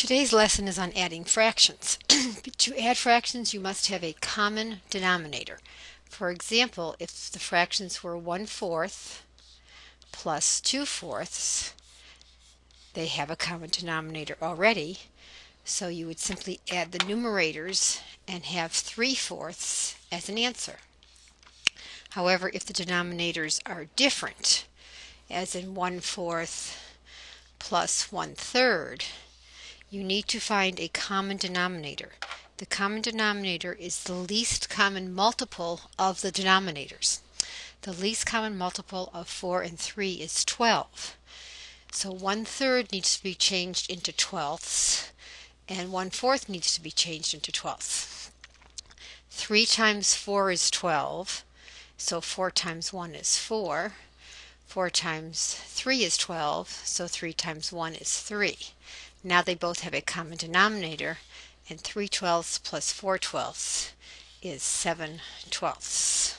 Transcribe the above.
Today's lesson is on adding fractions. to add fractions, you must have a common denominator. For example, if the fractions were 1 fourth plus 2 fourths, they have a common denominator already. So you would simply add the numerators and have 3 fourths as an answer. However, if the denominators are different, as in 1 fourth plus 1 third, you need to find a common denominator. The common denominator is the least common multiple of the denominators. The least common multiple of 4 and 3 is 12. So 1 third needs to be changed into twelfths, and 1 fourth needs to be changed into twelfths. 3 times 4 is 12, so 4 times 1 is 4. 4 times 3 is 12, so 3 times 1 is 3. Now they both have a common denominator, and 3 twelfths plus 4 twelfths is 7 twelfths.